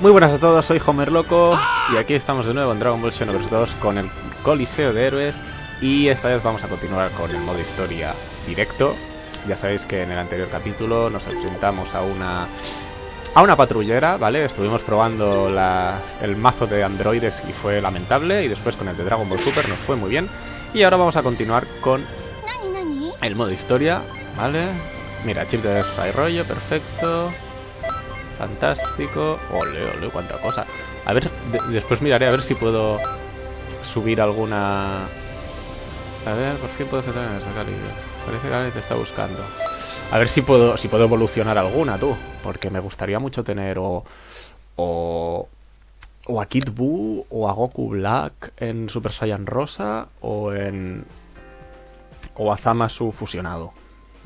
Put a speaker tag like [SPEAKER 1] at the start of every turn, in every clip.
[SPEAKER 1] Muy buenas a todos, soy Homer Loco y aquí estamos de nuevo en Dragon Ball Xenoverse 2 con el Coliseo de Héroes y esta vez vamos a continuar con el modo historia directo. Ya sabéis que en el anterior capítulo nos enfrentamos a una a una patrullera, ¿vale? Estuvimos probando el mazo de androides y fue lamentable y después con el de Dragon Ball Super nos fue muy bien y ahora vamos a continuar con el modo historia, ¿vale? Mira, chip de hay rollo, perfecto. Fantástico. Ole, ole, cuánta cosa. A ver, después miraré a ver si puedo subir alguna... A ver, por fin puedo centrar en esa Parece que alguien te está buscando. A ver si puedo, si puedo evolucionar alguna, tú. Porque me gustaría mucho tener o... O... O a Kid Buu o a Goku Black en Super Saiyan Rosa o en... O a Zamasu fusionado.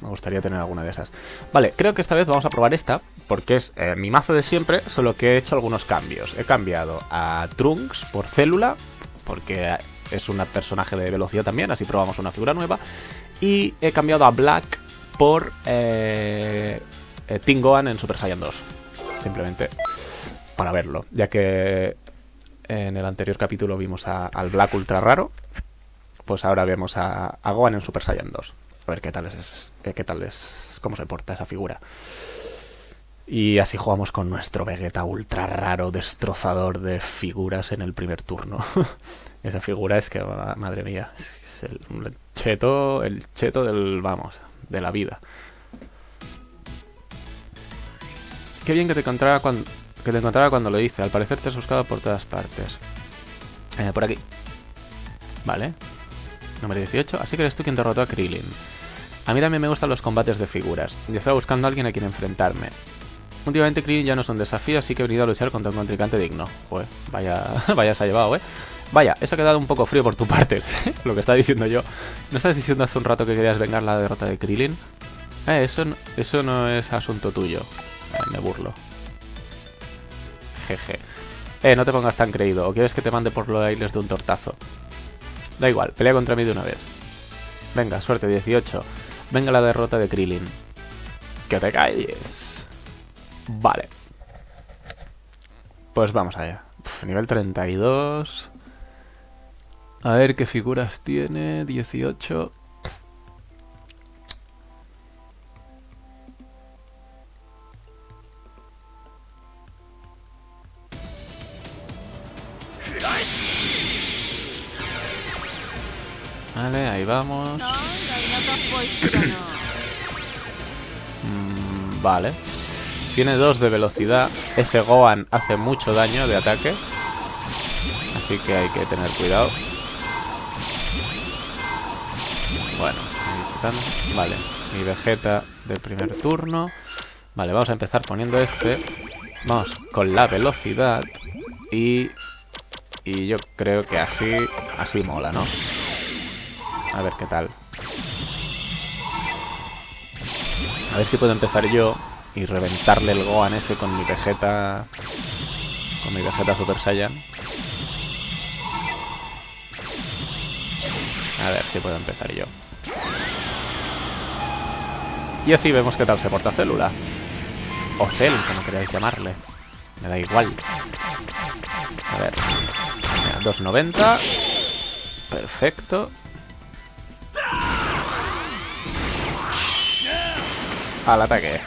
[SPEAKER 1] Me gustaría tener alguna de esas. Vale, creo que esta vez vamos a probar esta, porque es eh, mi mazo de siempre, solo que he hecho algunos cambios. He cambiado a Trunks por Célula, porque es un personaje de velocidad también, así probamos una figura nueva. Y he cambiado a Black por eh, eh Tingoan en Super Saiyan 2. Simplemente para verlo, ya que en el anterior capítulo vimos al Black ultra raro, pues ahora vemos a, a Gohan en Super Saiyan 2. A ver qué tal es, eh, qué tal es, cómo se porta esa figura. Y así jugamos con nuestro Vegeta ultra raro, destrozador de figuras en el primer turno. Esa figura es que, madre mía, es el, cheto, el cheto del, vamos, de la vida. Qué bien que te encontrara cuando, que te encontrara cuando lo hice. Al parecer te has buscado por todas partes. Eh, por aquí. Vale. Número 18. Así que eres tú quien derrotó a Krillin. A mí también me gustan los combates de figuras. Y estaba buscando a alguien a quien enfrentarme. Últimamente Krillin ya no es un desafío, así que he venido a luchar contra un contrincante digno. Joder, vaya, vaya se ha llevado, ¿eh? Vaya, eso ha quedado un poco frío por tu parte, lo que estaba diciendo yo. ¿No estás diciendo hace un rato que querías vengar la derrota de Krillin? Eh, eso, eso no es asunto tuyo. Eh, me burlo. Jeje. Eh, no te pongas tan creído. ¿O quieres que te mande por los aires de un tortazo? Da igual, pelea contra mí de una vez. Venga, suerte, 18. Venga la derrota de Krillin. Que te calles. Vale. Pues vamos allá. nivel 32. A ver qué figuras tiene. 18. Ahí vamos. Mm, vale. Tiene dos de velocidad. Ese Gohan hace mucho daño de ataque. Así que hay que tener cuidado. Bueno, Vale, mi Vegeta del primer turno. Vale, vamos a empezar poniendo este. Vamos con la velocidad. Y... Y yo creo que así... Así mola, ¿no? A ver qué tal. A ver si puedo empezar yo y reventarle el Gohan ese con mi Vegeta... Con mi Vegeta Super Saiyan. A ver si puedo empezar yo. Y así vemos qué tal se porta Célula. O Cell, como queráis llamarle. Me da igual. A ver. 290. Perfecto. Al ataque.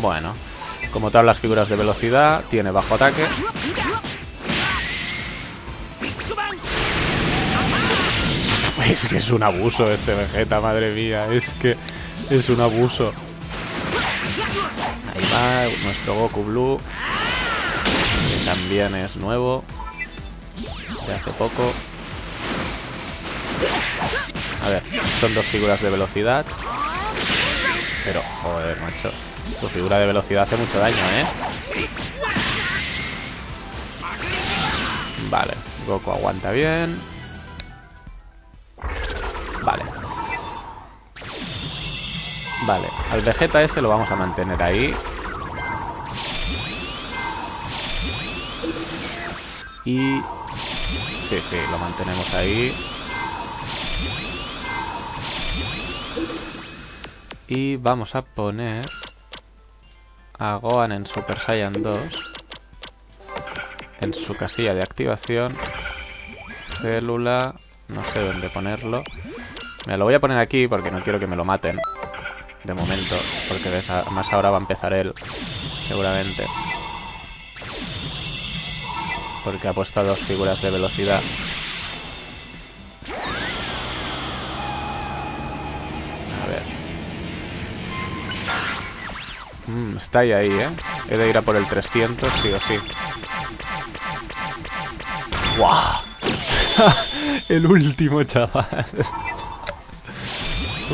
[SPEAKER 1] Bueno, como todas las figuras de velocidad, tiene bajo ataque. Es que es un abuso este Vegeta, madre mía. Es que es un abuso. Ahí va nuestro Goku Blue. Que también es nuevo. De hace poco. A ver, son dos figuras de velocidad. Pero, joder, macho. Su figura de velocidad hace mucho daño, ¿eh? Vale, Goku aguanta bien. Vale. Vale, al Vegeta ese lo vamos a mantener ahí. Y... Sí, sí, lo mantenemos ahí. Y vamos a poner a Gohan en Super Saiyan 2 en su casilla de activación célula no sé dónde ponerlo. Me lo voy a poner aquí porque no quiero que me lo maten de momento porque más ahora va a empezar él seguramente. Porque ha puesto dos figuras de velocidad mm, está ahí ahí, ¿eh? He de ir a por el 300, sí o sí. ¡Guau! el último, chaval.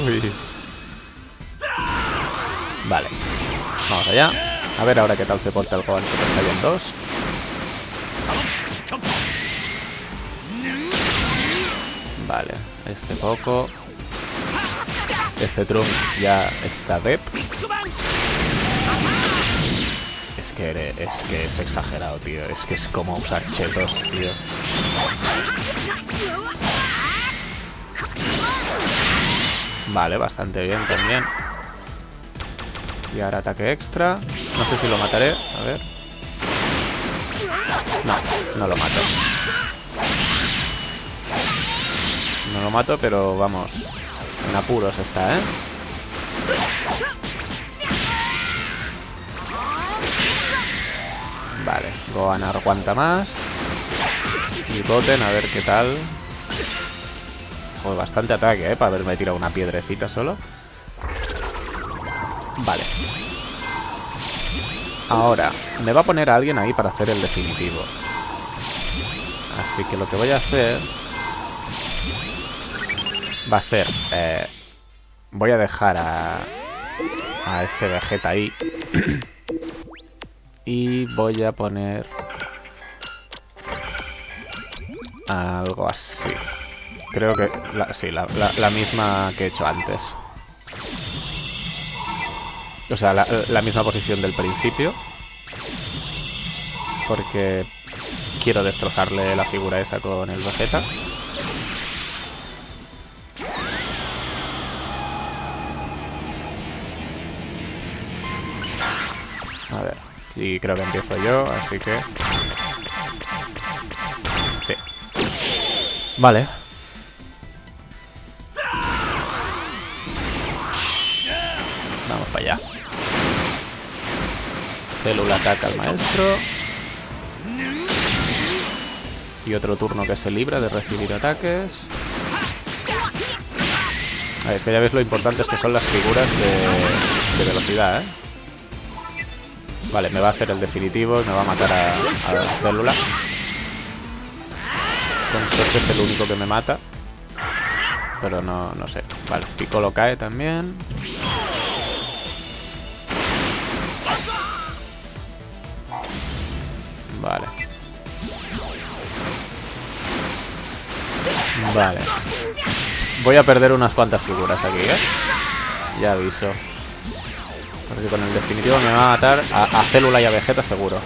[SPEAKER 1] Uy. Vale. Vamos allá. A ver ahora qué tal se porta el en Super Saiyan 2. Vale, este poco. Este Trunks ya está rep. Es que, es que es exagerado, tío. Es que es como usar chetos, tío. Vale, bastante bien también. Y ahora ataque extra. No sé si lo mataré. A ver. No, no lo mato. No lo mato, pero vamos. En apuros está, ¿eh? Vale, Gohan aguanta más. Y Boten, a ver qué tal. Joder, bastante ataque, ¿eh? Para haberme tirado una piedrecita solo. Vale. Ahora, me va a poner a alguien ahí para hacer el definitivo. Así que lo que voy a hacer... Va a ser... Eh, voy a dejar a... A ese Vegeta ahí. y voy a poner... Algo así. Creo que... sí, la, misma que he hecho antes. O sea, la, misma posición del principio. Porque quiero destrozarle la figura esa con el Vegeta. A ver. Y creo que empiezo yo, así que... Sí. Vale. Vamos para allá. Célula ataca al maestro. Y otro turno que se libra de recibir ataques. es que ya ves lo importante es que son las figuras de, de velocidad, ¿eh? Vale, me va a hacer el definitivo me va a matar a, la célula. Con suerte es el único que me mata. Pero no, no sé. Vale, Piccolo cae también. Vale. Vale. Voy a perder unas cuantas figuras aquí, ¿eh? Ya aviso. Porque con el definitivo me va a matar a, Célula y a Vegeta seguro.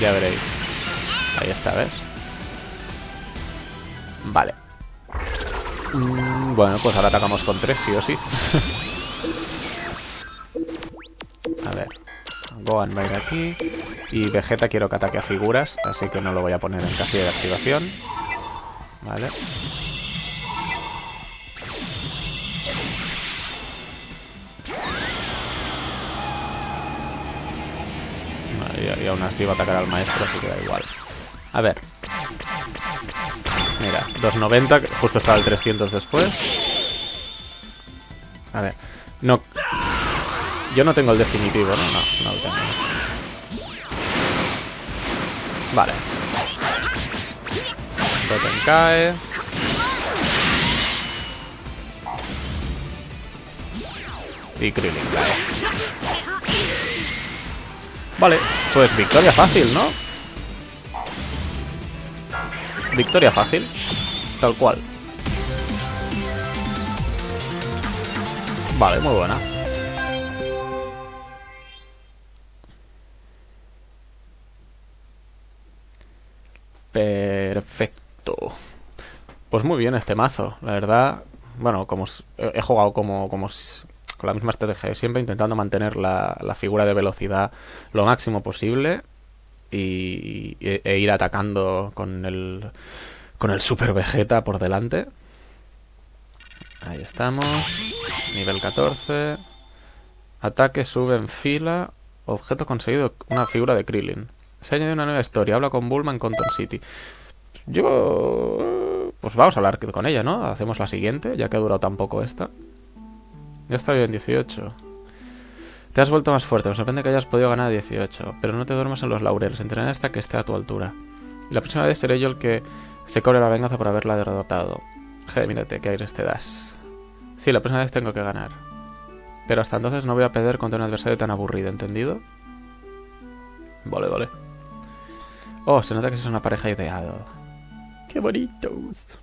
[SPEAKER 1] Ya veréis. Ahí está, ¿ves? Vale. Mm, bueno, pues ahora atacamos con tres, sí o sí. a ver. Gohan va a ir aquí. Y Vegeta quiero que ataque a figuras, así que no lo voy a poner en casilla de activación. Vale. Y, aún así va a atacar al maestro, así que da igual. A ver. Mira, 290, justo estaba el 300 después. A ver. No... Yo no tengo el definitivo, ¿no? No, no lo tengo. Vale. Totem cae. Y Krillin cae. Vale, pues victoria fácil, ¿no? Victoria fácil. Tal cual. Vale, muy buena. Perfecto. Pues muy bien este mazo, la verdad. Bueno, como he jugado como, como con la misma estrategia siempre, intentando mantener la, la figura de velocidad lo máximo posible y, e, ir atacando con el, con el Super Vegeta por delante. Ahí estamos. Nivel 14. Ataque sube en fila. Objeto conseguido. Una figura de Krillin. Se añadido una nueva historia. Habla con Bulma en Compton City. Yo... Pues vamos a hablar con ella, ¿no? Hacemos la siguiente, ya que ha durado tan poco esta. Ya está bien, 18. Te has vuelto más fuerte, me sorprende que hayas podido ganar 18, pero no te duermas en los laureles, entrena hasta que esté a tu altura. la próxima vez seré yo el que se cobre la venganza por haberla derrotado. Je, mírate, qué aires te das. Sí, la próxima vez tengo que ganar. Pero hasta entonces no voy a perder contra un adversario tan aburrido, ¿entendido? Vale, vale. Oh, se nota que es una pareja ideal. ¡Qué bonitos!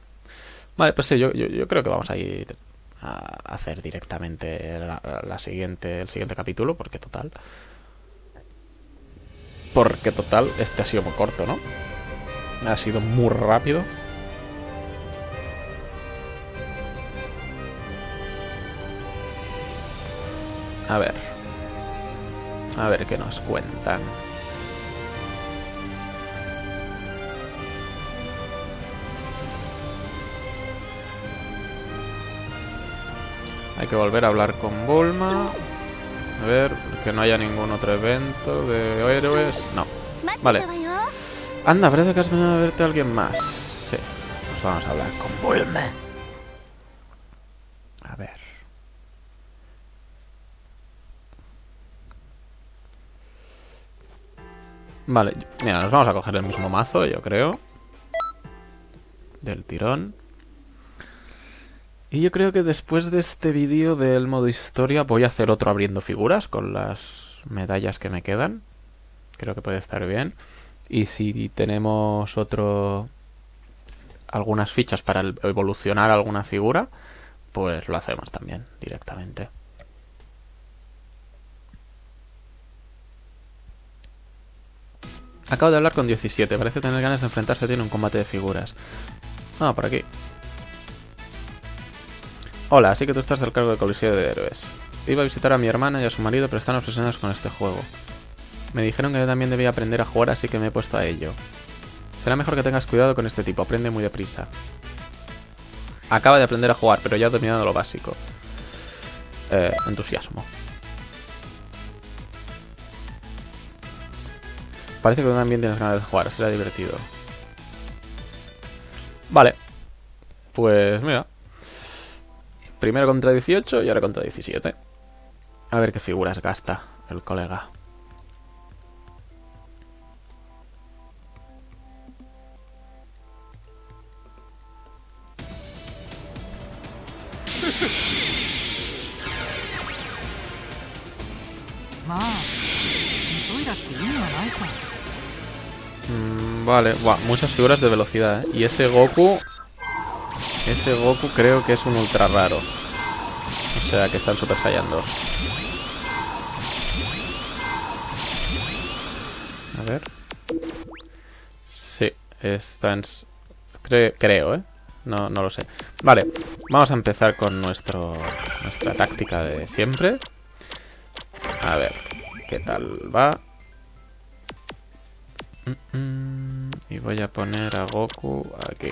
[SPEAKER 1] Vale, pues sí, yo, yo, creo que vamos a ir a hacer directamente la, siguiente, el siguiente capítulo, porque total... Porque total, este ha sido muy corto, ¿no? Ha sido muy rápido. A ver. A ver qué nos cuentan. Hay que volver a hablar con Bulma. A ver, que no haya ningún otro evento de héroes. No. Vale. Anda, parece que has venido a verte a alguien más. Sí. Pues vamos a hablar con Bulma. A ver. Vale, mira, nos vamos a coger el mismo mazo, yo creo. Del tirón. Y yo creo que después de este vídeo del modo historia voy a hacer otro abriendo figuras con las medallas que me quedan. Creo que puede estar bien. Y si tenemos otro... algunas fichas para evolucionar alguna figura, pues lo hacemos también directamente. Acabo de hablar con 17. Parece tener ganas de enfrentarse tiene un combate de figuras. Ah, por aquí. Hola, así que tú estás al cargo del Coliseo de Héroes. Iba a visitar a mi hermana y a su marido, pero están obsesionados con este juego. Me dijeron que yo también debía aprender a jugar, así que me he puesto a ello. Será mejor que tengas cuidado con este tipo, aprende muy deprisa. Acaba de aprender a jugar, pero ya ha dominado lo básico. Eh, entusiasmo. Parece que tú también tienes ganas de jugar, será divertido. Vale. Pues mira, Primero contra 18 y ahora contra 17. A ver qué figuras gasta el colega. Mm, vale, muchas figuras de velocidad. ¿eh? Y ese Goku ese Goku creo que es un ultra raro. O sea, que está en Super Saiyan 2. A ver. Sí, está en... creo, ¿eh? No, no lo sé. Vale, vamos a empezar con nuestro, nuestra táctica de siempre. A ver, ¿qué tal va? Mm, mm, y voy a poner a Goku aquí.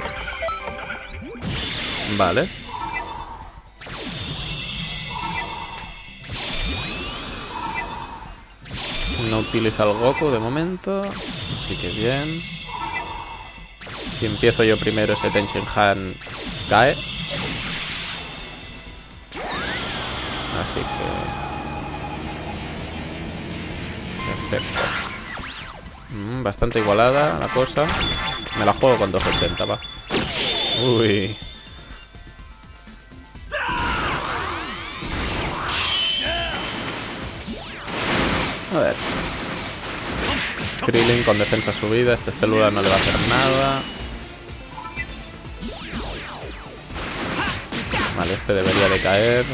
[SPEAKER 1] Vale. No utiliza el Goku de momento. Así que bien. Si empiezo yo primero ese Tenshin Han cae. Así que... Perfecto. Mm, bastante igualada la cosa. Me la juego con 280, va. Uy. Krillin con defensa subida. Este celular no le va a hacer nada. Vale, este debería de caer.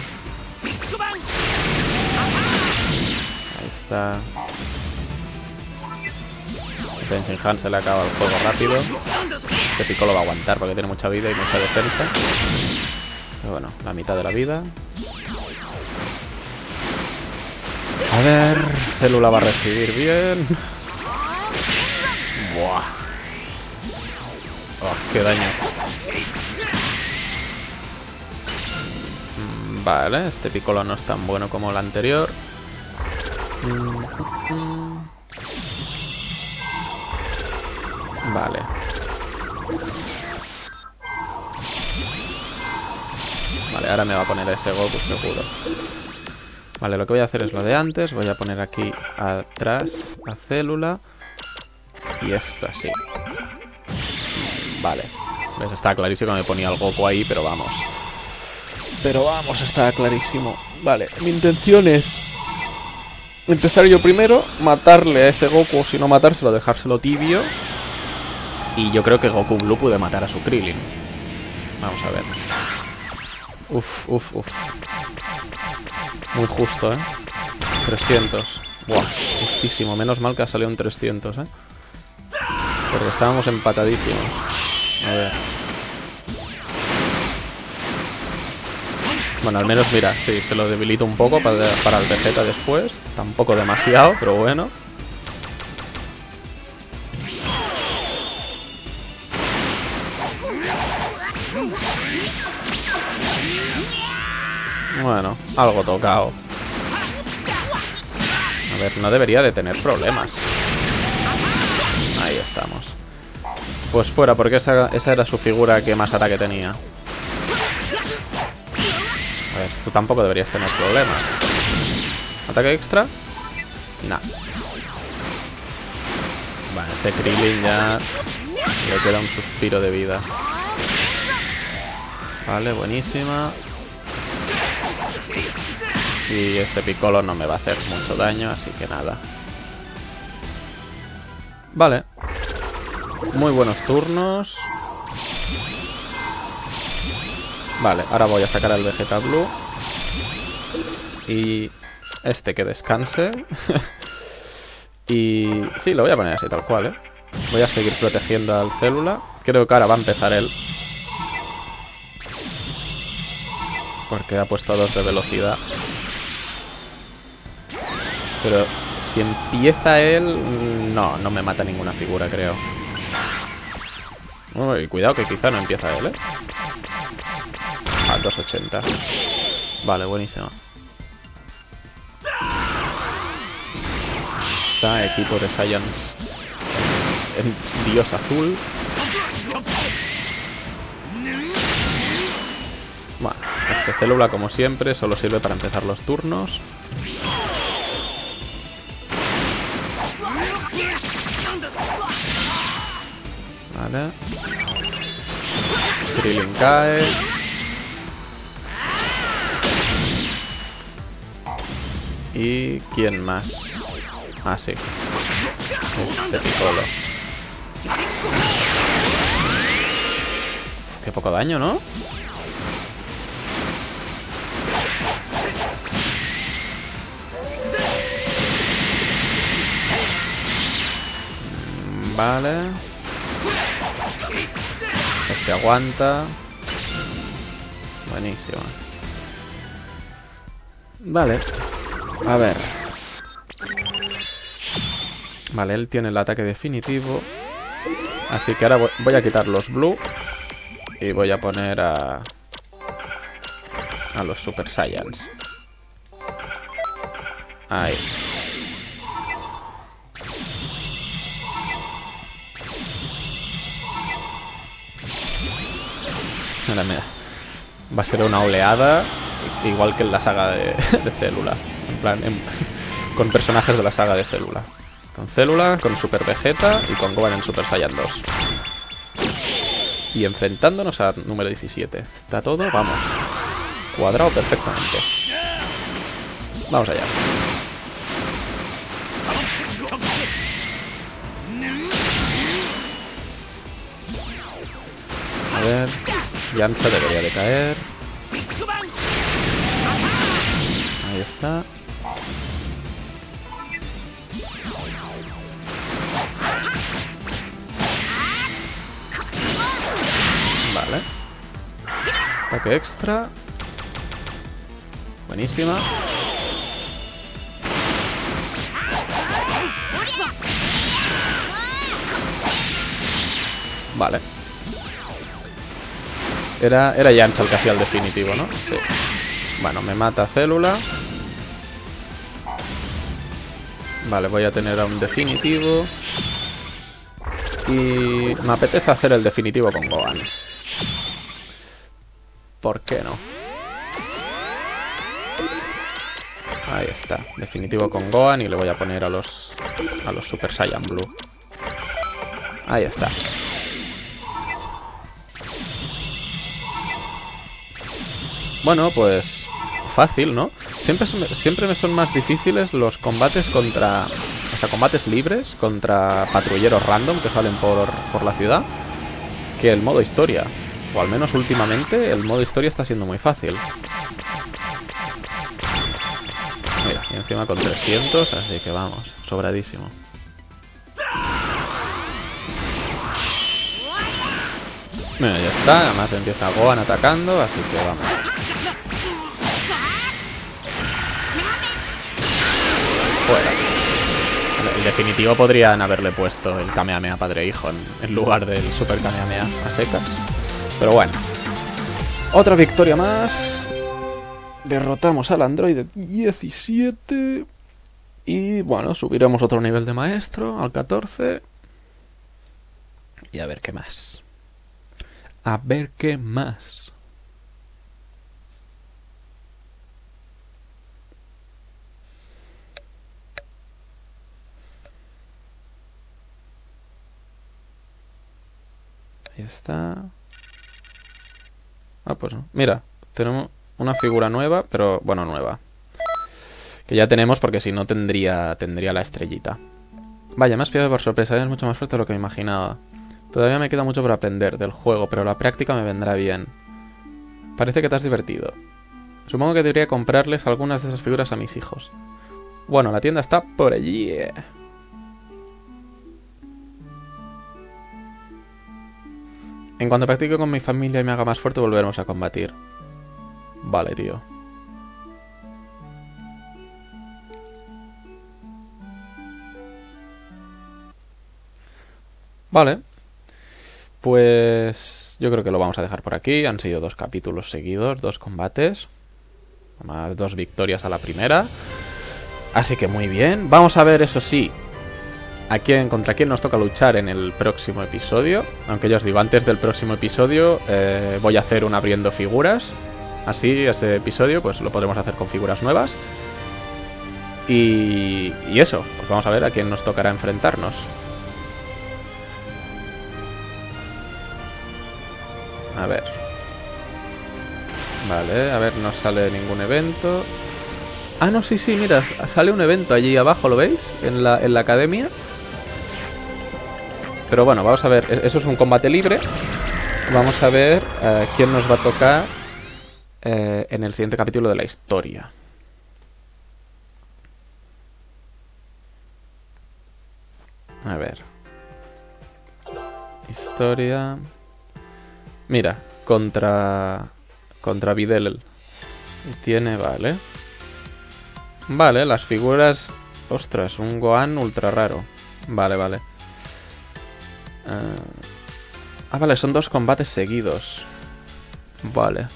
[SPEAKER 1] Ahí está. Tenshin Han se le acaba el juego rápido. Este Piccolo va a aguantar porque tiene mucha vida y mucha defensa. Pero bueno, la mitad de la vida. A ver, célula va a recibir bien. Oh, qué daño. Mm, Vale, este piccolo no es tan bueno como el anterior. Vale. Vale, ahora me va a poner ese Goku seguro. Vale, lo que voy a hacer es lo de antes. Voy a poner aquí atrás a célula. Y esto así. Vale. ¿Ves? Estaba clarísimo que me ponía el Goku ahí, pero vamos. Pero vamos, está clarísimo. Vale, mi intención es empezar yo primero, matarle a ese Goku, o si no matárselo, dejárselo tibio. Y yo creo que Goku Blue puede matar a su Krillin. Vamos a ver. Uf, uf, uf. Muy justo, ¿eh? 300. Buah, justísimo. Menos mal que ha salido un 300, ¿eh? Porque estábamos empatadísimos. A ver. Bueno, al menos, mira, sí, se lo debilito un poco para, para el Vegeta después. Tampoco demasiado, pero bueno. Bueno, algo tocado. A ver, no debería de tener problemas. Ahí estamos. Pues fuera, porque esa, era su figura que más ataque tenía. A ver, tú tampoco deberías tener problemas. ¿Ataque extra? Nah. Vale, ese Krillin ya le queda un suspiro de vida. Vale, buenísima. Y este Piccolo no me va a hacer mucho daño, así que nada. Vale. Muy buenos turnos. Vale, ahora voy a sacar al Vegeta Blue. Y este que descanse. y sí, lo voy a poner así tal cual, ¿eh? Voy a seguir protegiendo al célula. Creo que ahora va a empezar él. Porque ha puesto dos de velocidad. Pero si empieza él... No, no me mata ninguna figura, creo. Uy, cuidado que quizá no empieza él, ¿eh? A 280. Vale, buenísimo. Está equipo de Science. Dios azul. Bueno, este célula, como siempre, solo sirve para empezar los turnos. Krillin cae. ¿Y quién más? Ah. Este Piccolo. Qué poco daño, ¿no? Vale. Este aguanta. Buenísimo. Vale. A ver. Vale, él tiene el ataque definitivo. Así que ahora voy a quitar los blue. Y voy a poner a... A los Super Saiyans. Ahí. Va a ser una oleada, igual que en la saga de, Célula. En plan, con personajes de la saga de Célula. Con Célula, con Super Vegeta y con Gohan en Super Saiyan 2. Y enfrentándonos a número 17. Está todo, vamos. Cuadrado perfectamente. Vamos allá. A ver. Yamcha debería de caer. Ahí está. Vale. Ataque extra. Buenísima. Vale. Era, era Yancha el que hacía el definitivo, ¿no? Sí. Bueno, me mata célula. Vale, voy a tener a un definitivo. Y me apetece hacer el definitivo con Gohan. ¿Por qué no? Ahí está, definitivo con Gohan y le voy a poner a los a los Super Saiyan Blue. Ahí está. Bueno, pues fácil, ¿no? Siempre, siempre me son más difíciles los combates contra... O sea, combates libres contra patrulleros random que salen por, por la ciudad que el modo historia. O al menos últimamente el modo historia está siendo muy fácil. Mira, y encima con 300, así que vamos, sobradísimo. Mira, ya está, además empieza Gohan atacando, así que vamos. Definitivo podrían haberle puesto el Kamehameha padre-hijo en, lugar del Super Kamehameha a secas. Pero bueno. Otra victoria más. Derrotamos al androide 17. Y bueno, subiremos otro nivel de maestro al 14. Y a ver qué más. A ver qué más. Ahí está. Ah, pues no. Mira, tenemos una figura nueva, pero bueno, nueva. Que ya tenemos porque si no tendría, tendría la estrellita. Vaya, me has pillado por sorpresa, es mucho más fuerte de lo que me imaginaba. Todavía me queda mucho por aprender del juego, pero la práctica me vendrá bien. Parece que te has divertido. Supongo que debería comprarles algunas de esas figuras a mis hijos. Bueno, la tienda está por allí. En cuanto practique con mi familia y me haga más fuerte, volveremos a combatir. Vale, tío. Vale. Pues yo creo que lo vamos a dejar por aquí. Han sido dos capítulos seguidos, dos combates. Más dos victorias a la primera. Así que muy bien. Vamos a ver, eso sí, a quién, contra quién nos toca luchar en el próximo episodio. Aunque ya os digo, antes del próximo episodio eh, voy a hacer un abriendo figuras. Así, ese episodio, pues lo podremos hacer con figuras nuevas. Y, y eso, pues vamos a ver a quién nos tocará enfrentarnos. A ver. Vale, a ver, no sale ningún evento. Ah, no, sí, sí, mira, sale un evento allí abajo, ¿lo veis? En la, en la academia. Pero bueno, vamos a ver. Eso es un combate libre. Vamos a ver eh, quién nos va a tocar eh, en el siguiente capítulo de la historia. A ver. Historia. Mira, contra. Contra Videl. Tiene, vale. Vale, las figuras. Ostras, un Gohan ultra raro. Vale, vale. Ah, ah, vale, son dos combates seguidos. Vale.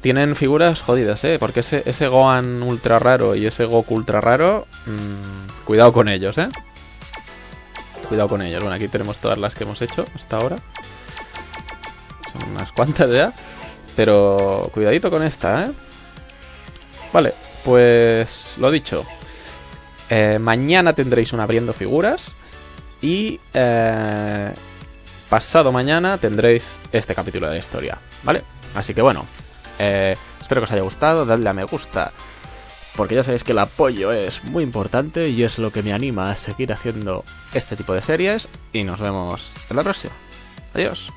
[SPEAKER 1] tienen figuras jodidas, ¿eh? Porque ese, ese Gohan ultra raro y ese Goku ultra raro... Mm, cuidado con ellos, ¿eh? Cuidado con ellos. Bueno, aquí tenemos todas las que hemos hecho hasta ahora. Son unas cuantas ya. Pero cuidadito con esta, ¿eh? Vale, pues lo dicho. Eh, mañana tendréis un abriendo figuras. Y eh, pasado mañana tendréis este capítulo de la historia, ¿vale? Así que bueno, eh, espero que os haya gustado, dadle a me gusta, porque ya sabéis que el apoyo es muy importante y es lo que me anima a seguir haciendo este tipo de series. Y nos vemos en la próxima. Adiós.